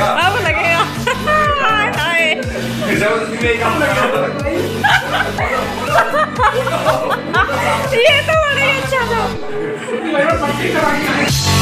Vamos, la que Ay. Pensamos que me iba a Sí, está mal